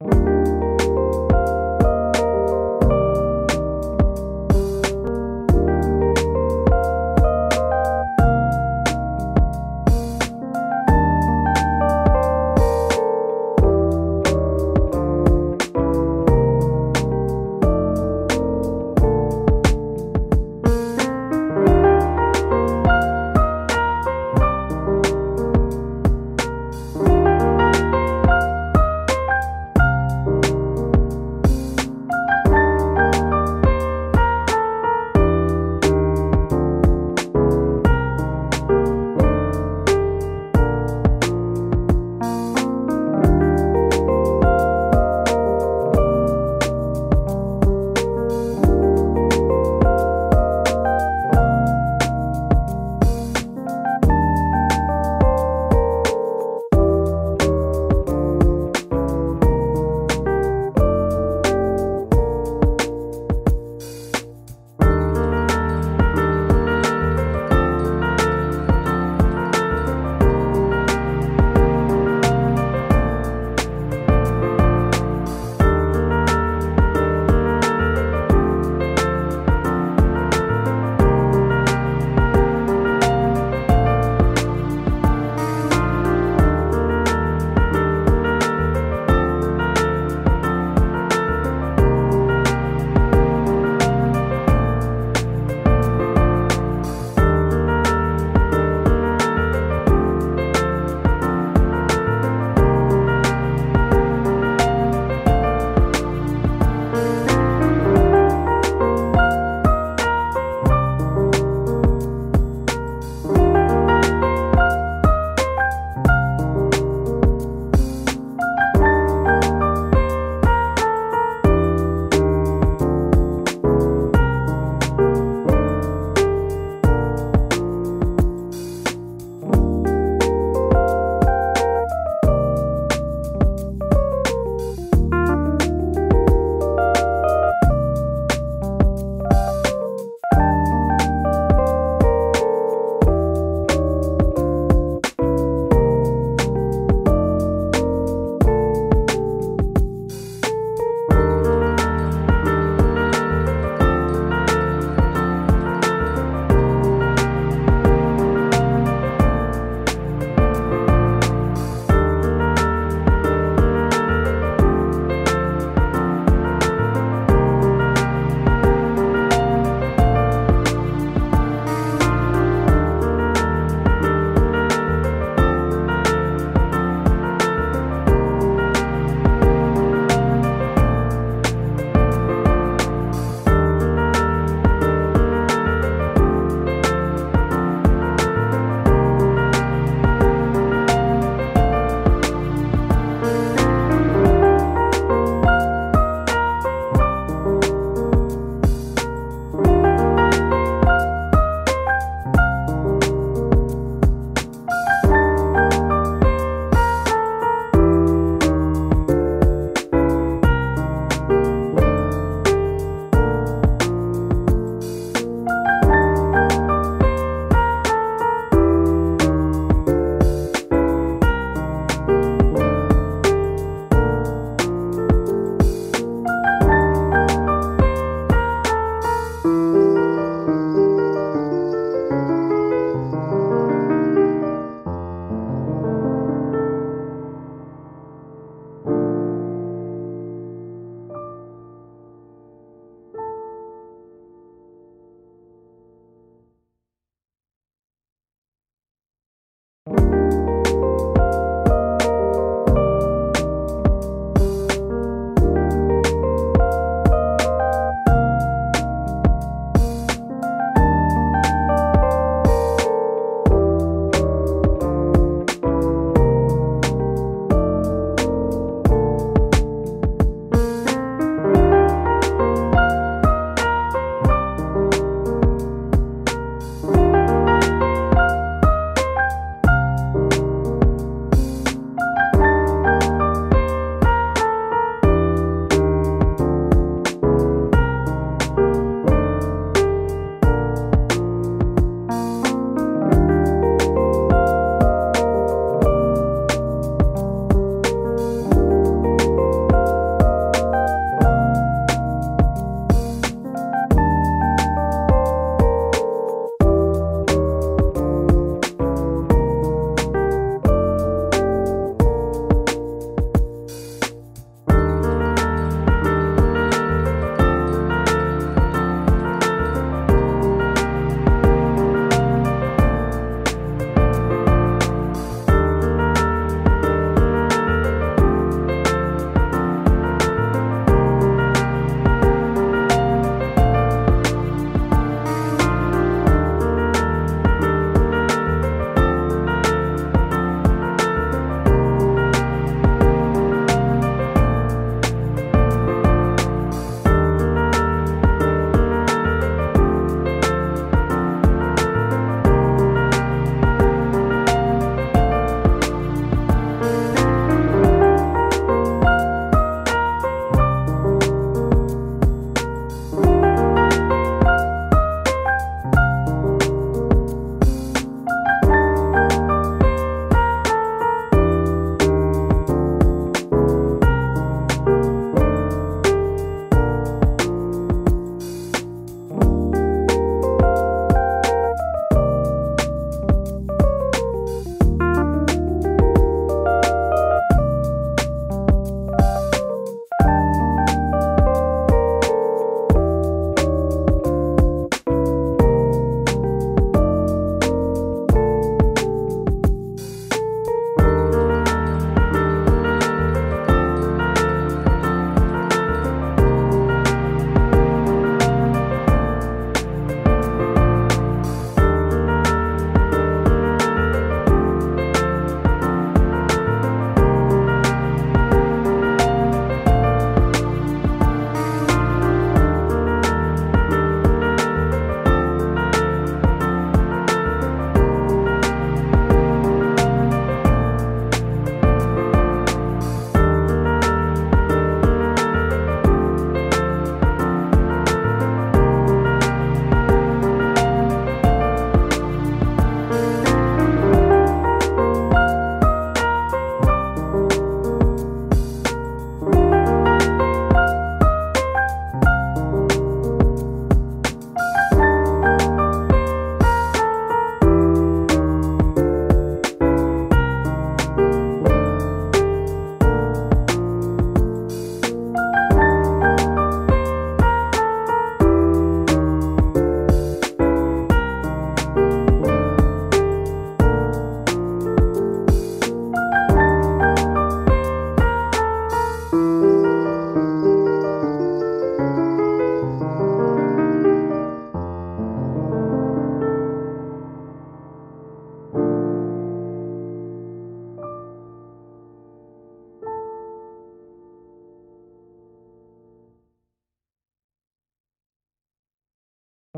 you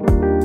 you